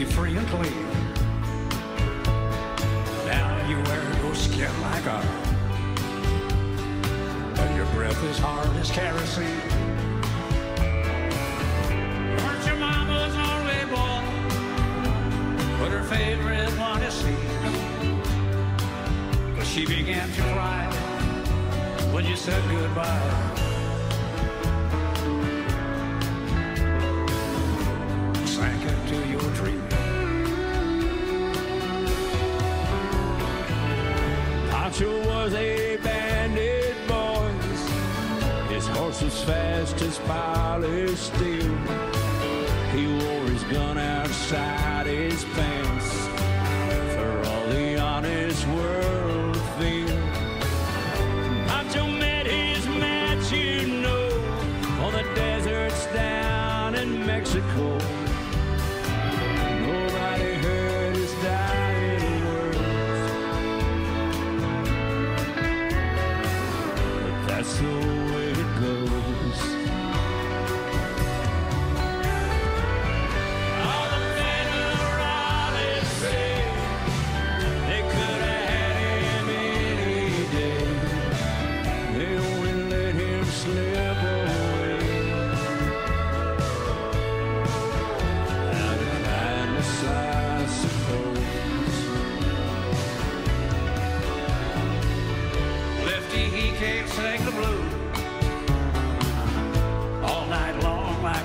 you free and clean. Now you wear your skin like iron, and your breath is hard as kerosene. Weren't your mama's only boy, but her favorite one is see. But she began to cry when you said goodbye. Was fast as polished steel. He wore his gun outside his pants for all the honest world to feel. Pancho met his match, you know, on the deserts down in Mexico.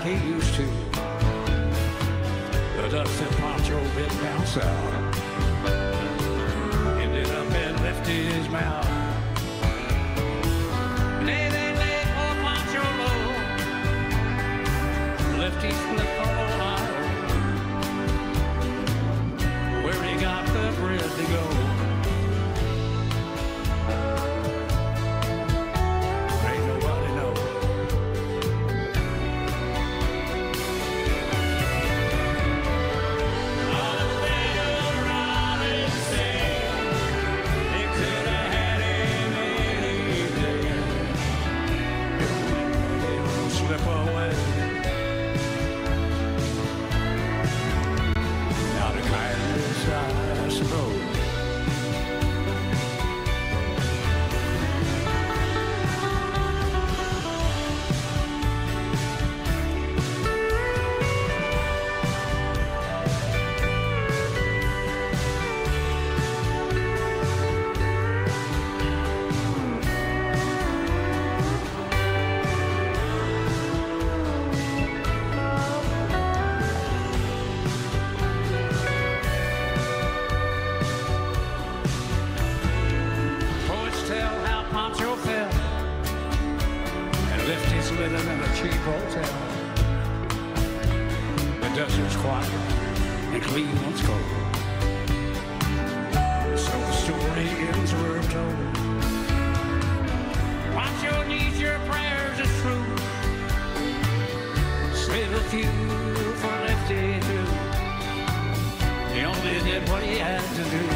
He used to. The dusty poncho bit down south ended up and in Lefty's mouth. chilling in a cheap hotel. The desert's quiet and clean once cold. So the story ends we're told. Watch your knees, your prayers are true. Save a few for lefty too. He only did what he had to do.